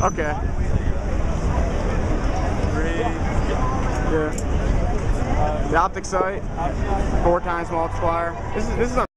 Okay. Yeah. The optic sight, four times multiplier. This is this is a